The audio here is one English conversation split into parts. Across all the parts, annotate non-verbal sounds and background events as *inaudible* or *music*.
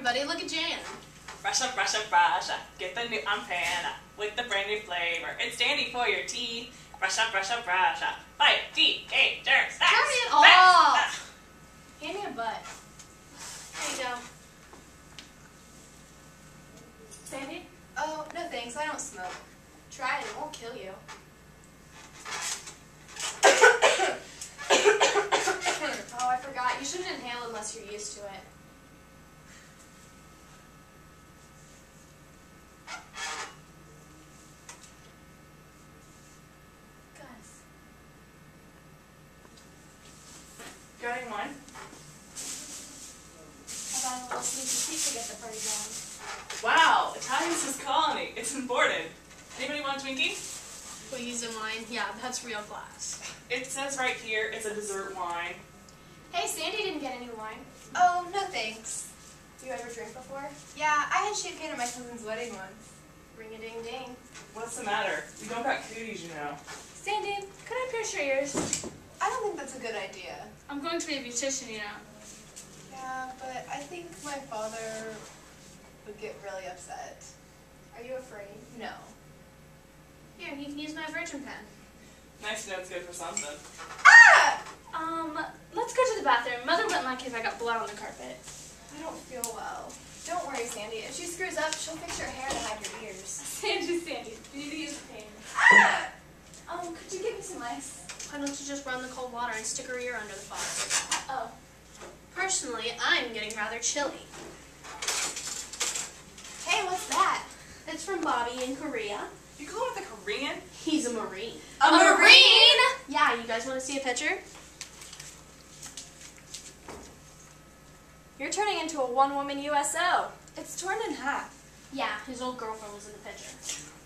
everybody, look at Jan. Brush up, brush up, brush up. Get the new Ipana with the brand new flavor. It's dandy for your teeth. Brush up, brush up, brush up. Fight, teeth, eight, germs, Turn it facts, off. facts. Hand me a butt. There you go. Sandy? Oh, no thanks. I don't smoke. Try it, it won't kill you. *coughs* *coughs* oh, I forgot. You shouldn't inhale unless you're used to it. Guys. Going one. How about a little Sneaky Pete to get the party going? Wow, Italian Swiss Colony. It's imported. Anybody want a Twinkie? We'll use in wine. Yeah, that's real glass. It says right here it's a dessert wine. Hey, Sandy didn't get any wine. Oh, no thanks. You ever drink before? Yeah, I had champagne at my cousin's wedding once. Ring a ding ding. What's the matter? We don't got cooties, you know. Sandy, could I pierce your ears? I don't think that's a good idea. I'm going to be a beautician, you know. Yeah, but I think my father would get really upset. Are you afraid? No. Here, you can use my virgin pen. Nice to know it's good for something. Ah! Um, let's go to the bathroom. Mother wouldn't like if I got blood on the carpet. I don't feel well. Don't worry, Sandy. If she screws up, she'll fix your hair to hide your ears. *laughs* Sandy, Sandy, you need to use the pain. Ah! Um, could you give me some ice? Why don't you just run the cold water and stick her ear under the faucet? Oh. Personally, I'm getting rather chilly. Hey, what's that? It's from Bobby in Korea. You call it the Korean? He's a Marine. A Marine? Yeah, you guys want to see a picture? You're turning into a one-woman USO. It's torn in half. Yeah, his old girlfriend was in the picture.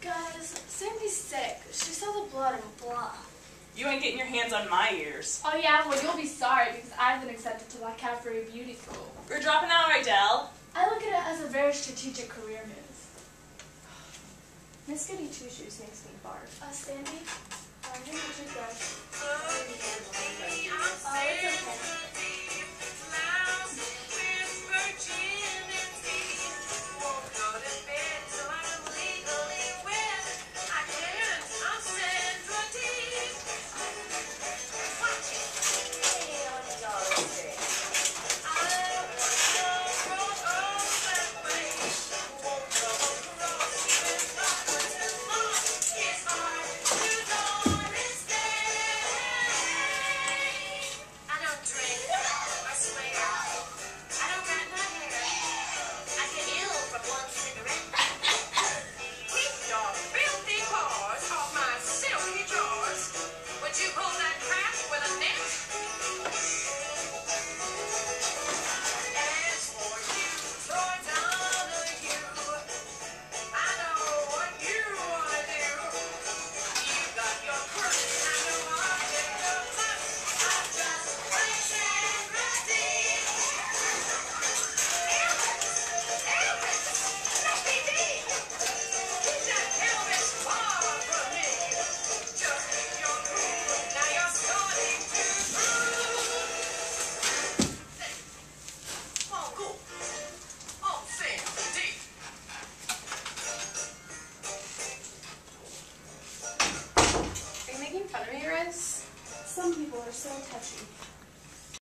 Guys, Sandy's sick. She saw the blood and blah. You ain't getting your hands on my ears. Oh yeah, well you'll be sorry because I've been accepted to Black Cavalry Beauty School. We're dropping out right, Dell. I look at it as a very strategic career move. Miss Goody Two Shoes makes me barf. Uh, Sandy? Uh, here's your toothbrush. Oh, it's okay. Ramirez. Some people are so touchy.